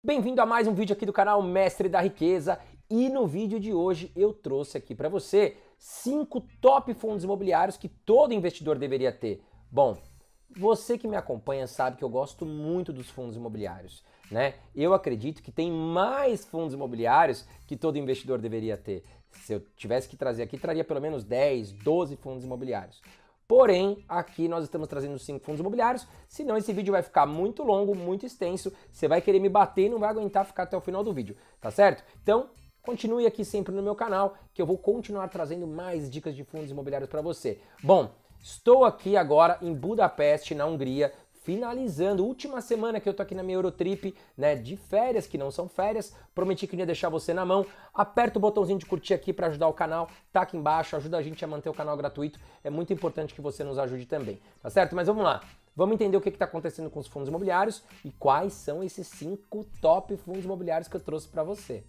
Bem-vindo a mais um vídeo aqui do canal Mestre da Riqueza e no vídeo de hoje eu trouxe aqui para você cinco top fundos imobiliários que todo investidor deveria ter. Bom, você que me acompanha sabe que eu gosto muito dos fundos imobiliários, né? Eu acredito que tem mais fundos imobiliários que todo investidor deveria ter. Se eu tivesse que trazer aqui, traria pelo menos 10, 12 fundos imobiliários. Porém, aqui nós estamos trazendo cinco fundos imobiliários, senão esse vídeo vai ficar muito longo, muito extenso, você vai querer me bater e não vai aguentar ficar até o final do vídeo, tá certo? Então, continue aqui sempre no meu canal, que eu vou continuar trazendo mais dicas de fundos imobiliários para você. Bom, estou aqui agora em Budapeste, na Hungria, finalizando, última semana que eu tô aqui na minha Eurotrip, né, de férias, que não são férias, prometi que não ia deixar você na mão, aperta o botãozinho de curtir aqui para ajudar o canal, tá aqui embaixo, ajuda a gente a manter o canal gratuito, é muito importante que você nos ajude também, tá certo? Mas vamos lá, vamos entender o que está acontecendo com os fundos imobiliários e quais são esses cinco top fundos imobiliários que eu trouxe para você.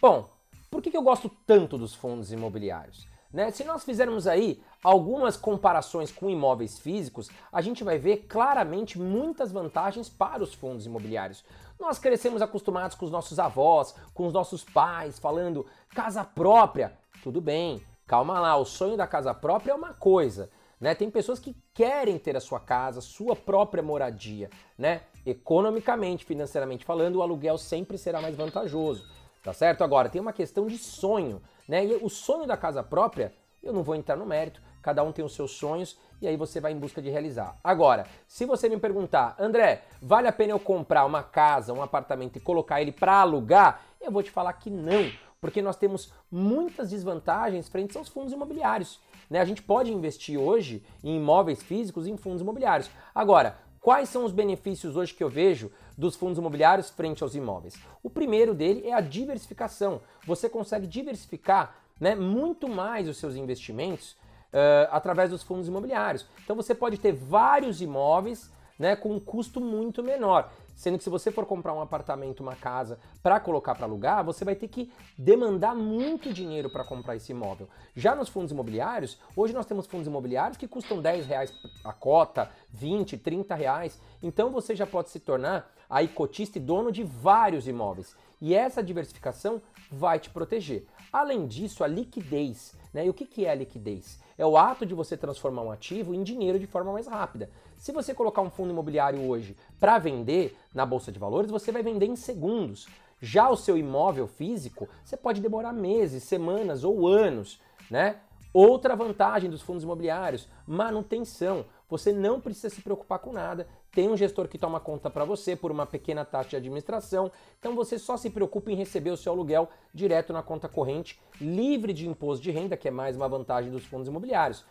Bom, por que, que eu gosto tanto dos fundos imobiliários? Né? Se nós fizermos aí algumas comparações com imóveis físicos, a gente vai ver claramente muitas vantagens para os fundos imobiliários. Nós crescemos acostumados com os nossos avós, com os nossos pais, falando casa própria. Tudo bem, calma lá, o sonho da casa própria é uma coisa. Né? Tem pessoas que querem ter a sua casa, sua própria moradia. Né? Economicamente, financeiramente falando, o aluguel sempre será mais vantajoso. Tá certo? Agora, tem uma questão de sonho. Né? E o sonho da casa própria, eu não vou entrar no mérito, cada um tem os seus sonhos e aí você vai em busca de realizar. Agora, se você me perguntar, André, vale a pena eu comprar uma casa, um apartamento e colocar ele para alugar? Eu vou te falar que não, porque nós temos muitas desvantagens frente aos fundos imobiliários. Né? A gente pode investir hoje em imóveis físicos e em fundos imobiliários. Agora, Quais são os benefícios hoje que eu vejo dos fundos imobiliários frente aos imóveis? O primeiro dele é a diversificação. Você consegue diversificar né, muito mais os seus investimentos uh, através dos fundos imobiliários. Então você pode ter vários imóveis né, com um custo muito menor. Sendo que se você for comprar um apartamento, uma casa para colocar para alugar, você vai ter que demandar muito dinheiro para comprar esse imóvel. Já nos fundos imobiliários, hoje nós temos fundos imobiliários que custam 10 reais a cota, 20, 30 reais. Então você já pode se tornar aí cotista e dono de vários imóveis. E essa diversificação vai te proteger. Além disso, a liquidez. Né? E o que, que é a liquidez? É o ato de você transformar um ativo em dinheiro de forma mais rápida. Se você colocar um fundo imobiliário hoje para vender na bolsa de valores, você vai vender em segundos. Já o seu imóvel físico, você pode demorar meses, semanas ou anos, né? Outra vantagem dos fundos imobiliários, manutenção. Você não precisa se preocupar com nada. Tem um gestor que toma conta para você por uma pequena taxa de administração. Então você só se preocupa em receber o seu aluguel direto na conta corrente, livre de imposto de renda, que é mais uma vantagem dos fundos imobiliários.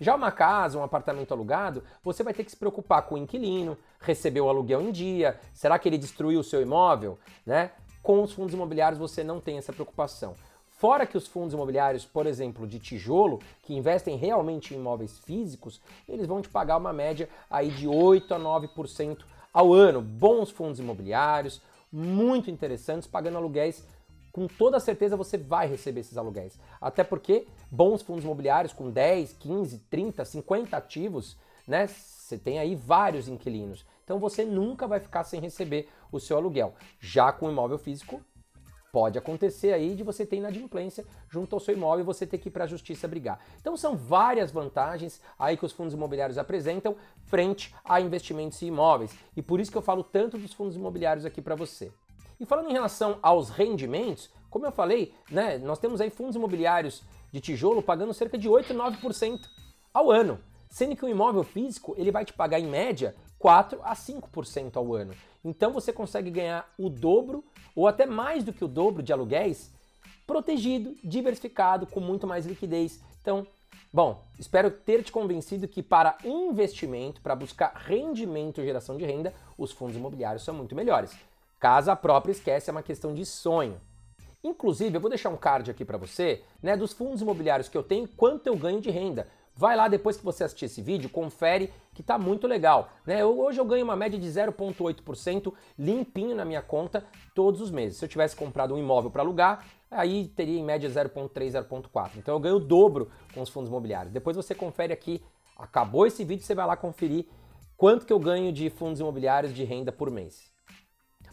Já uma casa, um apartamento alugado, você vai ter que se preocupar com o inquilino, receber o aluguel em dia, será que ele destruiu o seu imóvel, né? Com os fundos imobiliários você não tem essa preocupação. Fora que os fundos imobiliários, por exemplo, de tijolo, que investem realmente em imóveis físicos, eles vão te pagar uma média aí de 8 a 9% ao ano. Bons fundos imobiliários, muito interessantes, pagando aluguéis com toda certeza você vai receber esses aluguéis. Até porque bons fundos imobiliários com 10, 15, 30, 50 ativos, né? Você tem aí vários inquilinos. Então você nunca vai ficar sem receber o seu aluguel. Já com imóvel físico, Pode acontecer aí de você ter inadimplência junto ao seu imóvel e você ter que ir para a justiça brigar. Então são várias vantagens aí que os fundos imobiliários apresentam frente a investimentos em imóveis. E por isso que eu falo tanto dos fundos imobiliários aqui para você. E falando em relação aos rendimentos, como eu falei, né, nós temos aí fundos imobiliários de tijolo pagando cerca de 8, 9% ao ano, sendo que o imóvel físico ele vai te pagar em média 4 a 5% ao ano. Então você consegue ganhar o dobro ou até mais do que o dobro de aluguéis protegido, diversificado, com muito mais liquidez. Então, bom, espero ter te convencido que para investimento, para buscar rendimento e geração de renda, os fundos imobiliários são muito melhores. Casa própria, esquece, é uma questão de sonho. Inclusive, eu vou deixar um card aqui para você, né, dos fundos imobiliários que eu tenho, quanto eu ganho de renda. Vai lá depois que você assistir esse vídeo, confere que tá muito legal. Né? Eu, hoje eu ganho uma média de 0,8% limpinho na minha conta todos os meses. Se eu tivesse comprado um imóvel para alugar, aí teria em média 0,3, 0,4. Então eu ganho o dobro com os fundos imobiliários. Depois você confere aqui, acabou esse vídeo, você vai lá conferir quanto que eu ganho de fundos imobiliários de renda por mês.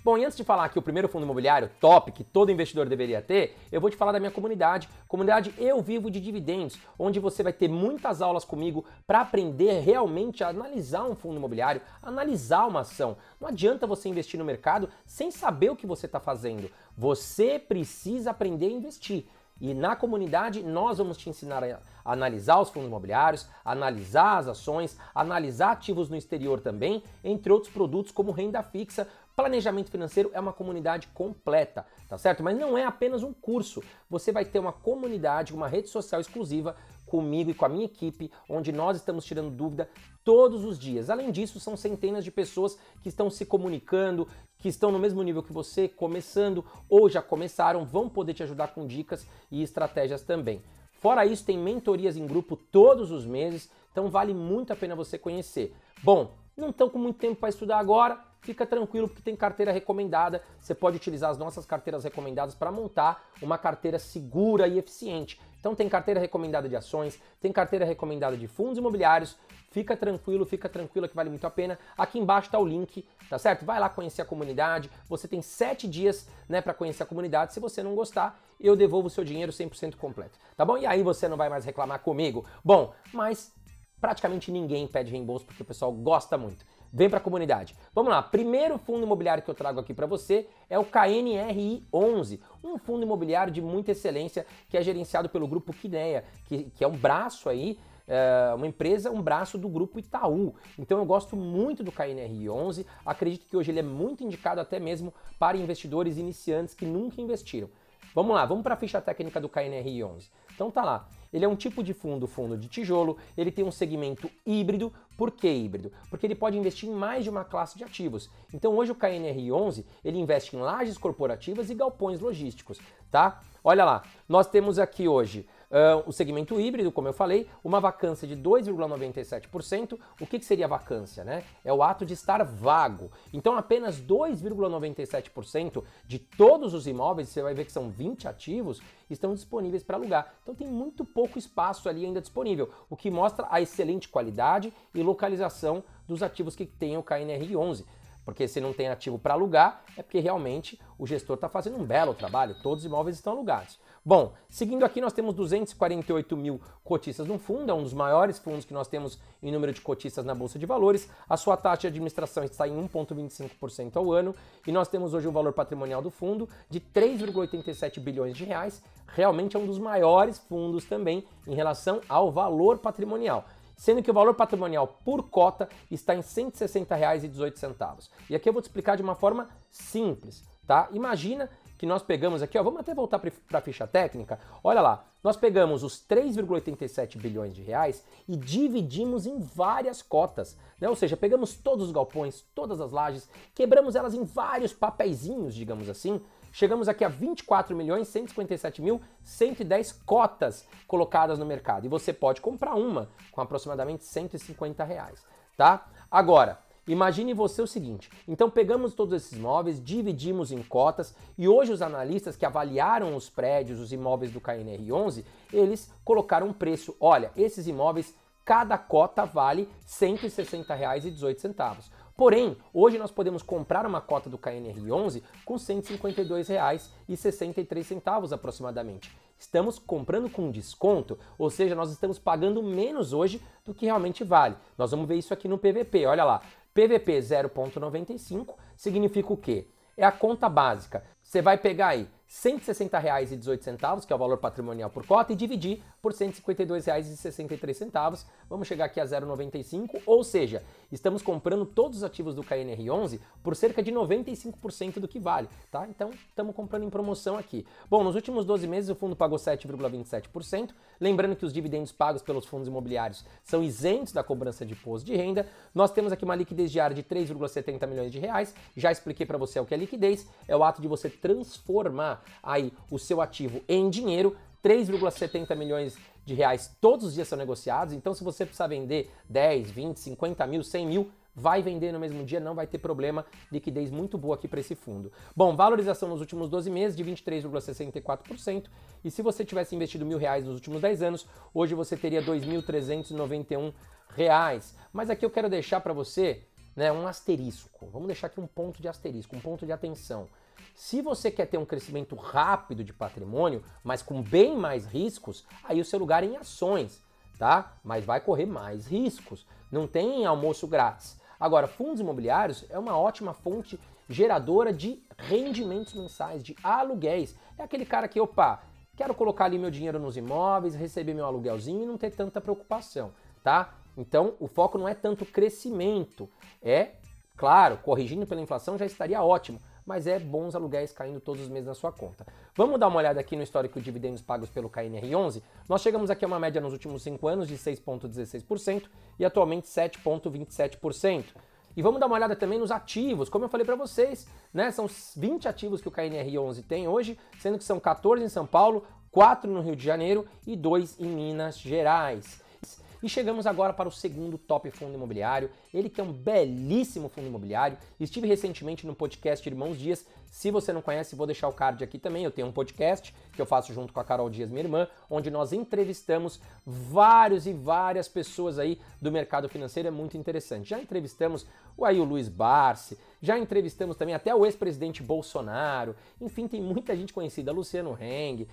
Bom, e antes de falar aqui o primeiro fundo imobiliário top que todo investidor deveria ter, eu vou te falar da minha comunidade, comunidade Eu Vivo de Dividendos, onde você vai ter muitas aulas comigo para aprender realmente a analisar um fundo imobiliário, analisar uma ação. Não adianta você investir no mercado sem saber o que você está fazendo. Você precisa aprender a investir. E na comunidade nós vamos te ensinar a analisar os fundos imobiliários, analisar as ações, analisar ativos no exterior também, entre outros produtos como renda fixa. Planejamento financeiro é uma comunidade completa, tá certo? Mas não é apenas um curso. Você vai ter uma comunidade, uma rede social exclusiva comigo e com a minha equipe, onde nós estamos tirando dúvida todos os dias. Além disso, são centenas de pessoas que estão se comunicando, que estão no mesmo nível que você, começando ou já começaram, vão poder te ajudar com dicas e estratégias também. Fora isso, tem mentorias em grupo todos os meses, então vale muito a pena você conhecer. Bom, não estão com muito tempo para estudar agora, fica tranquilo porque tem carteira recomendada. Você pode utilizar as nossas carteiras recomendadas para montar uma carteira segura e eficiente. Então tem carteira recomendada de ações, tem carteira recomendada de fundos imobiliários. Fica tranquilo, fica tranquila que vale muito a pena. Aqui embaixo está o link, tá certo? Vai lá conhecer a comunidade. Você tem sete dias, né, para conhecer a comunidade. Se você não gostar, eu devolvo o seu dinheiro 100% completo, tá bom? E aí você não vai mais reclamar comigo. Bom, mas praticamente ninguém pede reembolso porque o pessoal gosta muito. Vem para a comunidade. Vamos lá, primeiro fundo imobiliário que eu trago aqui para você é o KNRI 11, um fundo imobiliário de muita excelência que é gerenciado pelo grupo Kinea, que, que é um braço aí é uma empresa, um braço do grupo Itaú. Então eu gosto muito do KNRI 11, acredito que hoje ele é muito indicado até mesmo para investidores iniciantes que nunca investiram. Vamos lá, vamos para a ficha técnica do KNRI 11. Então tá lá. Ele é um tipo de fundo, fundo de tijolo, ele tem um segmento híbrido. Por que híbrido? Porque ele pode investir em mais de uma classe de ativos. Então hoje o KNR 11, ele investe em lajes corporativas e galpões logísticos, tá? Olha lá, nós temos aqui hoje Uh, o segmento híbrido, como eu falei, uma vacância de 2,97%. O que, que seria vacância? Né? É o ato de estar vago. Então, apenas 2,97% de todos os imóveis, você vai ver que são 20 ativos, estão disponíveis para alugar. Então, tem muito pouco espaço ali ainda disponível, o que mostra a excelente qualidade e localização dos ativos que tem o KNR 11. Porque se não tem ativo para alugar, é porque realmente o gestor está fazendo um belo trabalho, todos os imóveis estão alugados. Bom, seguindo aqui, nós temos 248 mil cotistas no fundo, é um dos maiores fundos que nós temos em número de cotistas na Bolsa de Valores. A sua taxa de administração está em 1,25% ao ano e nós temos hoje um valor patrimonial do fundo de 3,87 bilhões de reais. Realmente é um dos maiores fundos também em relação ao valor patrimonial sendo que o valor patrimonial por cota está em R$ 160,18. E aqui eu vou te explicar de uma forma simples, tá? Imagina que nós pegamos aqui, ó, vamos até voltar para a ficha técnica. Olha lá, nós pegamos os 3,87 bilhões de reais e dividimos em várias cotas, né? Ou seja, pegamos todos os galpões, todas as lajes, quebramos elas em vários papeizinhos, digamos assim. Chegamos aqui a 24 milhões 157 mil 110 cotas colocadas no mercado. E você pode comprar uma com aproximadamente 150 reais, tá? Agora, Imagine você o seguinte: então pegamos todos esses imóveis, dividimos em cotas e hoje os analistas que avaliaram os prédios, os imóveis do KNR 11, eles colocaram um preço. Olha, esses imóveis, cada cota vale R$ 160,18. Porém, hoje nós podemos comprar uma cota do KNR 11 com R$ 152,63 aproximadamente. Estamos comprando com desconto, ou seja, nós estamos pagando menos hoje do que realmente vale. Nós vamos ver isso aqui no PVP, olha lá. PVP 0,95 significa o quê? É a conta básica. Você vai pegar aí R$ 160,18, que é o valor patrimonial por cota, e dividir por R$ 152,63. Vamos chegar aqui a 0,95, ou seja, estamos comprando todos os ativos do KNR11 por cerca de 95% do que vale, tá? Então, estamos comprando em promoção aqui. Bom, nos últimos 12 meses o fundo pagou 7,27%, lembrando que os dividendos pagos pelos fundos imobiliários são isentos da cobrança de imposto de renda. Nós temos aqui uma liquidez diária de 3,70 milhões de reais. Já expliquei para você o que é liquidez, é o ato de você transformar aí o seu ativo em dinheiro, 3,70 milhões de reais todos os dias são negociados, então se você precisar vender 10, 20, 50 mil, 100 mil, vai vender no mesmo dia, não vai ter problema, liquidez muito boa aqui para esse fundo. Bom, valorização nos últimos 12 meses de 23,64%, e se você tivesse investido mil reais nos últimos 10 anos, hoje você teria 2.391 reais. Mas aqui eu quero deixar para você né, um asterisco. Vamos deixar aqui um ponto de asterisco, um ponto de atenção. Se você quer ter um crescimento rápido de patrimônio, mas com bem mais riscos, aí o seu lugar é em ações, tá? Mas vai correr mais riscos. Não tem almoço grátis. Agora, fundos imobiliários é uma ótima fonte geradora de rendimentos mensais, de aluguéis. É aquele cara que, opa, quero colocar ali meu dinheiro nos imóveis, receber meu aluguelzinho e não ter tanta preocupação, tá? Então, o foco não é tanto crescimento, é, claro, corrigindo pela inflação já estaria ótimo, mas é bons aluguéis caindo todos os meses na sua conta. Vamos dar uma olhada aqui no histórico de dividendos pagos pelo KNR11? Nós chegamos aqui a uma média nos últimos 5 anos de 6,16% e atualmente 7,27%. E vamos dar uma olhada também nos ativos, como eu falei para vocês, né? São 20 ativos que o KNR11 tem hoje, sendo que são 14 em São Paulo, 4 no Rio de Janeiro e 2 em Minas Gerais. E chegamos agora para o segundo top fundo imobiliário, ele que é um belíssimo fundo imobiliário. Estive recentemente no podcast Irmãos Dias. Se você não conhece, vou deixar o card aqui também. Eu tenho um podcast que eu faço junto com a Carol Dias, minha irmã, onde nós entrevistamos vários e várias pessoas aí do mercado financeiro. É muito interessante. Já entrevistamos o aí o Luiz Barsi, já entrevistamos também até o ex-presidente Bolsonaro. Enfim, tem muita gente conhecida, Luciano Heng,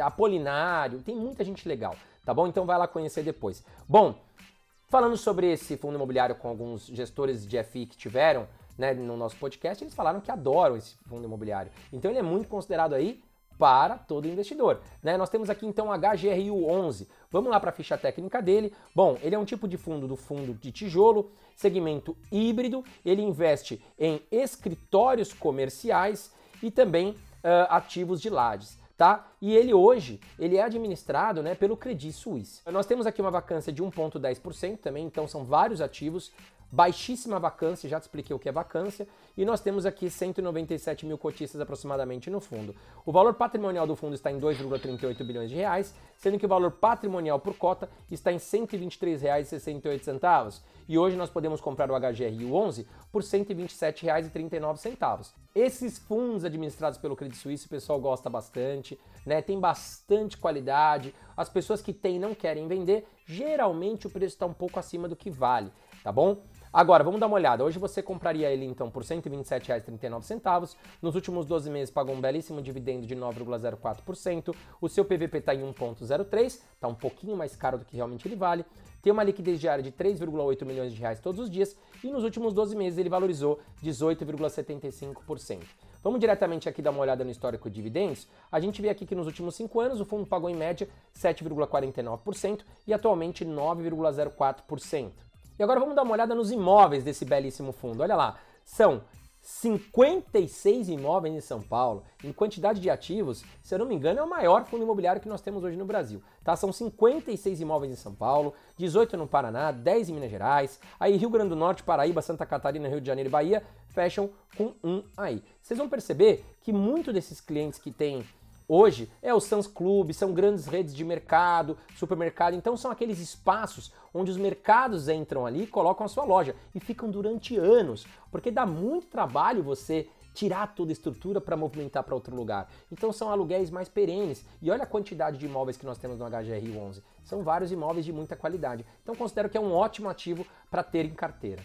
Apolinário, tem muita gente legal tá bom? Então vai lá conhecer depois. Bom, falando sobre esse fundo imobiliário com alguns gestores de FI que tiveram né, no nosso podcast, eles falaram que adoram esse fundo imobiliário. Então ele é muito considerado aí para todo investidor. Né? Nós temos aqui então HGRU 11. Vamos lá para a ficha técnica dele. Bom, ele é um tipo de fundo do fundo de tijolo, segmento híbrido. Ele investe em escritórios comerciais e também uh, ativos de lajes tá? E ele hoje, ele é administrado, né, pelo Credit Suisse. Nós temos aqui uma vacância de 1.10% também, então são vários ativos, baixíssima vacância, já te expliquei o que é vacância, e nós temos aqui 197 mil cotistas aproximadamente no fundo. O valor patrimonial do fundo está em 2,38 bilhões de reais, sendo que o valor patrimonial por cota está em R$ 123,68. E hoje nós podemos comprar o HGRU 11 por R$ 127,39. Esses fundos administrados pelo Credit Suisse, o pessoal gosta bastante, né? Tem bastante qualidade. As pessoas que têm e não querem vender, geralmente o preço está um pouco acima do que vale, tá bom? Agora, vamos dar uma olhada. Hoje você compraria ele então por R$ 127,39. Nos últimos 12 meses pagou um belíssimo dividendo de 9,04%. O seu PVP está em 1,03, está um pouquinho mais caro do que realmente ele vale. Tem uma liquidez diária de 3,8 milhões de reais todos os dias e nos últimos 12 meses ele valorizou 18,75%. Vamos diretamente aqui dar uma olhada no histórico de dividendos. A gente vê aqui que nos últimos 5 anos o fundo pagou em média 7,49% e atualmente 9,04%. E agora vamos dar uma olhada nos imóveis desse belíssimo fundo. Olha lá, são 56 imóveis em São Paulo, em quantidade de ativos, se eu não me engano, é o maior fundo imobiliário que nós temos hoje no Brasil. Tá? São 56 imóveis em São Paulo, 18 no Paraná, 10 em Minas Gerais, aí Rio Grande do Norte, Paraíba, Santa Catarina, Rio de Janeiro e Bahia fecham com um aí. Vocês vão perceber que muito desses clientes que têm Hoje é o Sans Club, são grandes redes de mercado, supermercado, então são aqueles espaços onde os mercados entram ali, colocam a sua loja e ficam durante anos, porque dá muito trabalho você tirar toda a estrutura para movimentar para outro lugar. Então são aluguéis mais perenes. E olha a quantidade de imóveis que nós temos no HGR 11. São vários imóveis de muita qualidade. Então considero que é um ótimo ativo para ter em carteira.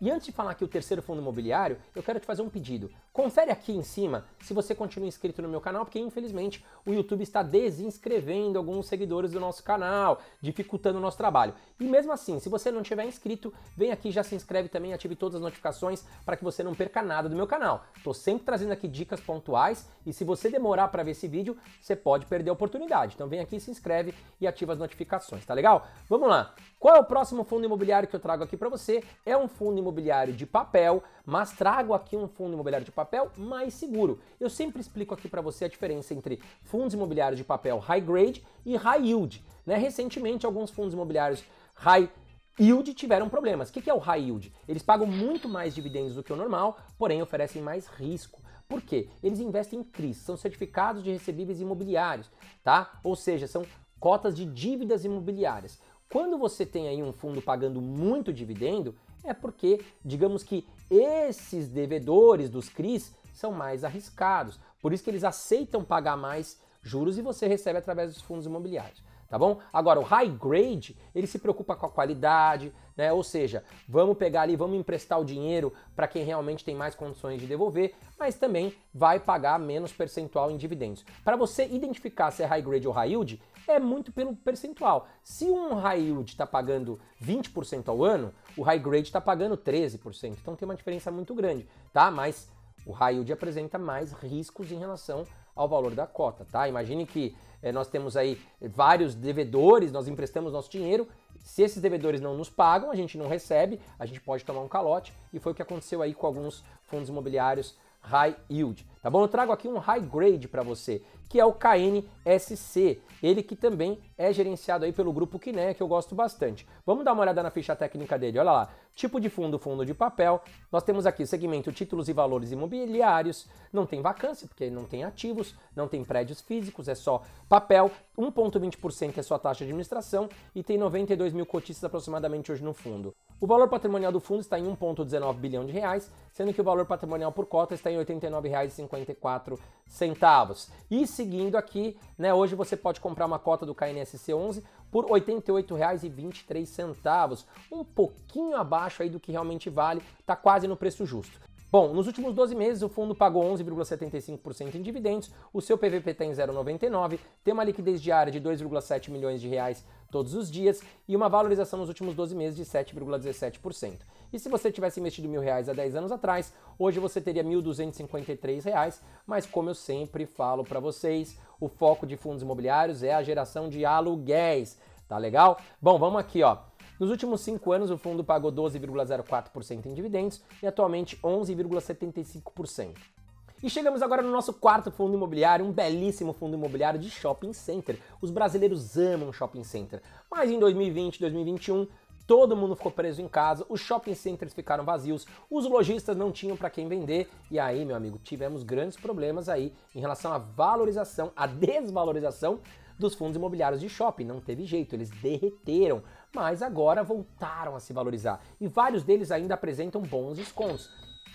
E antes de falar aqui o terceiro fundo imobiliário, eu quero te fazer um pedido. Confere aqui em cima se você continua inscrito no meu canal, porque infelizmente o YouTube está desinscrevendo alguns seguidores do nosso canal, dificultando o nosso trabalho. E mesmo assim, se você não tiver inscrito, vem aqui, já se inscreve também, ative todas as notificações para que você não perca nada do meu canal. Estou sempre trazendo aqui dicas pontuais e se você demorar para ver esse vídeo, você pode perder a oportunidade. Então vem aqui, se inscreve e ativa as notificações, tá legal? Vamos lá. Qual é o próximo fundo imobiliário que eu trago aqui para você? É um fundo imobiliário de papel, mas trago aqui um fundo imobiliário de papel mais seguro. Eu sempre explico aqui para você a diferença entre fundos imobiliários de papel high grade e high yield. Né? Recentemente, alguns fundos imobiliários high yield tiveram problemas. O que é o high yield? Eles pagam muito mais dividendos do que o normal, porém oferecem mais risco. Por quê? Eles investem em CRIs, são certificados de recebíveis imobiliários, tá? Ou seja, são cotas de dívidas imobiliárias. Quando você tem aí um fundo pagando muito dividendo, É porque, digamos que esses devedores dos CRIs são mais arriscados. Por isso que eles aceitam pagar mais juros e você recebe através dos fundos imobiliários tá bom? Agora, o high grade, ele se preocupa com a qualidade, né? Ou seja, vamos pegar ali, vamos emprestar o dinheiro para quem realmente tem mais condições de devolver, mas também vai pagar menos percentual em dividendos. Para você identificar se é high grade ou high yield, é muito pelo percentual. Se um high yield está pagando 20% ao ano, o high grade está pagando 13%. Então tem uma diferença muito grande, tá? Mas o high yield apresenta mais riscos em relação ao valor da cota, tá? Imagine que é, nós temos aí vários devedores, nós emprestamos nosso dinheiro. Se esses devedores não nos pagam, a gente não recebe, a gente pode tomar um calote, e foi o que aconteceu aí com alguns fundos imobiliários high yield, tá bom? Eu trago aqui um high grade para você, que é o KNSC, ele que também é gerenciado aí pelo grupo Kiné, que eu gosto bastante. Vamos dar uma olhada na ficha técnica dele, olha lá. Tipo de fundo, fundo de papel. Nós temos aqui segmento títulos e valores imobiliários, não tem vacância, porque não tem ativos, não tem prédios físicos, é só papel, 1,20% é sua taxa de administração e tem 92 mil cotistas aproximadamente hoje no fundo. O valor patrimonial do fundo está em 1,19 bilhão de reais, sendo que o valor patrimonial por cota está em R$ 89,54. E seguindo aqui, né, hoje você pode comprar uma cota do KNSC 11 por R$ 88,23, um pouquinho abaixo aí do que realmente vale, está quase no preço justo. Bom, nos últimos 12 meses o fundo pagou 11,75% em dividendos, o seu PVP está em 0,99, tem uma liquidez diária de 2,7 milhões de reais todos os dias e uma valorização nos últimos 12 meses de 7,17%. E se você tivesse investido mil reais há 10 anos atrás, hoje você teria 1.253 reais, mas como eu sempre falo para vocês, o foco de fundos imobiliários é a geração de aluguéis, tá legal? Bom, vamos aqui, ó. Nos últimos cinco anos, o fundo pagou 12,04% em dividendos e atualmente 11,75%. E chegamos agora no nosso quarto fundo imobiliário, um belíssimo fundo imobiliário de shopping center. Os brasileiros amam shopping center, mas em 2020, 2021, todo mundo ficou preso em casa, os shopping centers ficaram vazios, os lojistas não tinham para quem vender e aí, meu amigo, tivemos grandes problemas aí em relação à valorização, à desvalorização dos fundos imobiliários de shopping. Não teve jeito, eles derreteram, mas agora voltaram a se valorizar e vários deles ainda apresentam bons descontos.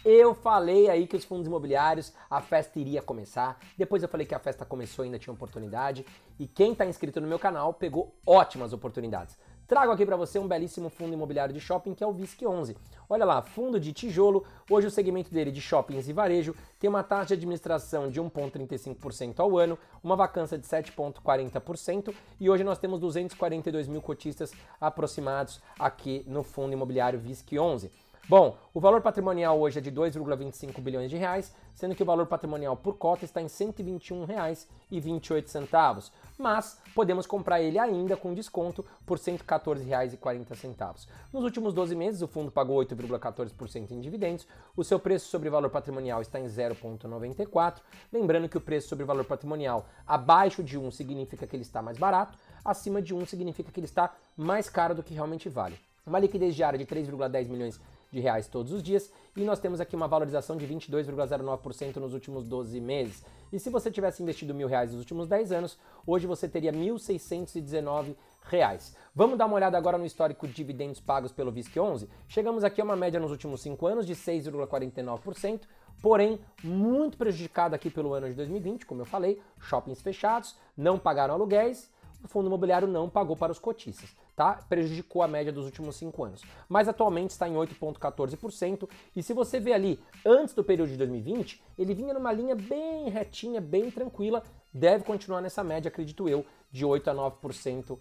Eu falei aí que os fundos imobiliários, a festa iria começar. Depois eu falei que a festa começou e ainda tinha oportunidade. E quem está inscrito no meu canal pegou ótimas oportunidades. Trago aqui para você um belíssimo fundo imobiliário de shopping que é o VISC 11. Olha lá, fundo de tijolo, hoje o segmento dele de shoppings e varejo tem uma taxa de administração de 1,35% ao ano, uma vacância de 7,40% e hoje nós temos 242 mil cotistas aproximados aqui no fundo imobiliário VISC 11. Bom, o valor patrimonial hoje é de 2,25 bilhões de reais, sendo que o valor patrimonial por cota está em R$ 121,28, mas podemos comprar ele ainda com desconto por R$ 114,40. Nos últimos 12 meses, o fundo pagou 8,14% em dividendos, o seu preço sobre valor patrimonial está em 0,94, lembrando que o preço sobre valor patrimonial abaixo de 1 significa que ele está mais barato, acima de 1 significa que ele está mais caro do que realmente vale. Uma liquidez diária de 3,10 milhões de reais todos os dias e nós temos aqui uma valorização de 22,09% nos últimos 12 meses. E se você tivesse investido mil reais nos últimos 10 anos, hoje você teria 1.619 reais. Vamos dar uma olhada agora no histórico de dividendos pagos pelo VISC 11? Chegamos aqui a uma média nos últimos 5 anos de 6,49%, porém muito prejudicado aqui pelo ano de 2020, como eu falei, shoppings fechados, não pagaram aluguéis, o fundo imobiliário não pagou para os cotistas tá? Prejudicou a média dos últimos cinco anos. Mas atualmente está em 8,14%. E se você vê ali, antes do período de 2020, ele vinha numa linha bem retinha, bem tranquila. Deve continuar nessa média, acredito eu, de 8 a 9% uh,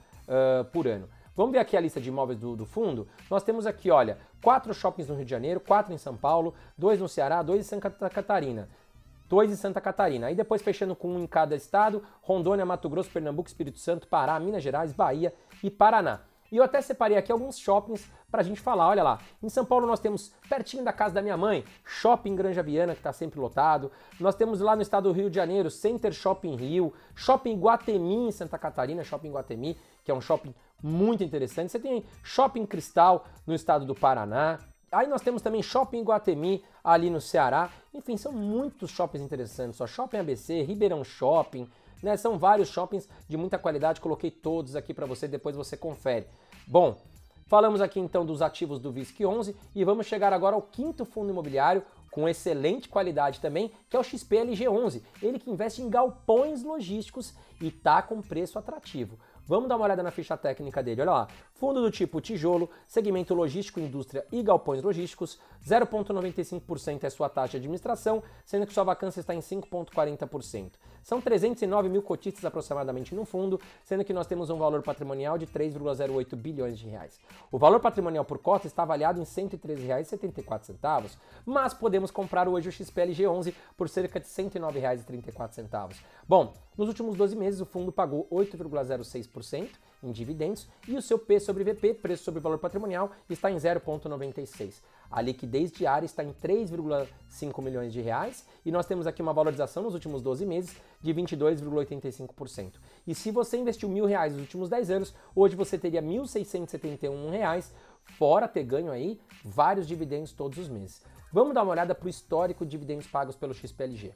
por ano. Vamos ver aqui a lista de imóveis do, do, fundo? Nós temos aqui, olha, quatro shoppings no Rio de Janeiro, quatro em São Paulo, dois no Ceará, dois em Santa Catarina dois em Santa Catarina. Aí depois fechando com um em cada estado: Rondônia, Mato Grosso, Pernambuco, Espírito Santo, Pará, Minas Gerais, Bahia e Paraná. E eu até separei aqui alguns shoppings para a gente falar. Olha lá, em São Paulo nós temos pertinho da casa da minha mãe, Shopping Granja Viana, que está sempre lotado. Nós temos lá no estado do Rio de Janeiro, Center Shopping Rio, Shopping Guatemi em Santa Catarina, Shopping Guatemi, que é um shopping muito interessante. Você tem Shopping Cristal no estado do Paraná. Aí nós temos também Shopping Guatemi ali no Ceará. Enfim, são muitos shoppings interessantes. Só Shopping ABC, Ribeirão Shopping, né? São vários shoppings de muita qualidade, coloquei todos aqui para você, depois você confere. Bom, Falamos aqui então dos ativos do VISC 11 e vamos chegar agora ao quinto fundo imobiliário com excelente qualidade também, que é o XPLG11. Ele que investe em galpões logísticos e tá com preço atrativo. Vamos dar uma olhada na ficha técnica dele. Olha lá. Fundo do tipo tijolo, segmento logístico, indústria e galpões logísticos, 0,95% é sua taxa de administração, sendo que sua vacância está em 5,40%. São 309 mil cotistas aproximadamente no fundo, sendo que nós temos um valor patrimonial de 3,08 bilhões de reais. O valor patrimonial por cota está avaliado em R$ 113,74, mas podemos comprar hoje o XPLG 11 por cerca de R$ 109,34. Bom, nos últimos 12 meses o fundo pagou 8,06% em dividendos e o seu P sobre VP, preço sobre valor patrimonial, está em 0,96. A liquidez diária está em 3,5 milhões de reais e nós temos aqui uma valorização nos últimos 12 meses de 22,85%. E se você investiu mil reais nos últimos 10 anos, hoje você teria 1.671 reais, fora ter ganho aí vários dividendos todos os meses. Vamos dar uma olhada para o histórico de dividendos pagos pelo XPLG.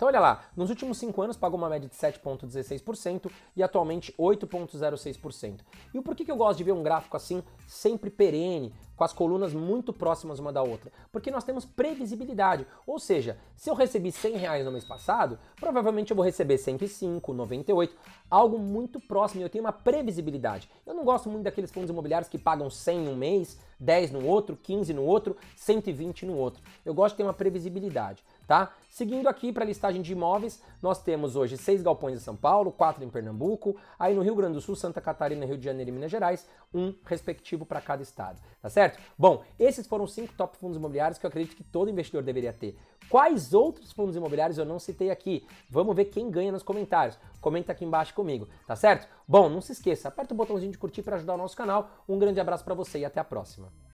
Então olha lá, nos últimos 5 anos pagou uma média de 7,16% e atualmente 8,06%. E o porquê que eu gosto de ver um gráfico assim, sempre perene, com as colunas muito próximas uma da outra? Porque nós temos previsibilidade, ou seja, se eu recebi 100 reais no mês passado, provavelmente eu vou receber 105, 98, algo muito próximo eu tenho uma previsibilidade. Eu não gosto muito daqueles fundos imobiliários que pagam 100 um mês, 10 no outro, 15 no outro, 120 no outro. Eu gosto de ter uma previsibilidade tá? Seguindo aqui para a listagem de imóveis, nós temos hoje seis galpões em São Paulo, quatro em Pernambuco, aí no Rio Grande do Sul, Santa Catarina, Rio de Janeiro e Minas Gerais, um respectivo para cada estado, tá certo? Bom, esses foram cinco top fundos imobiliários que eu acredito que todo investidor deveria ter. Quais outros fundos imobiliários eu não citei aqui? Vamos ver quem ganha nos comentários. Comenta aqui embaixo comigo, tá certo? Bom, não se esqueça, aperta o botãozinho de curtir para ajudar o nosso canal. Um grande abraço para você e até a próxima.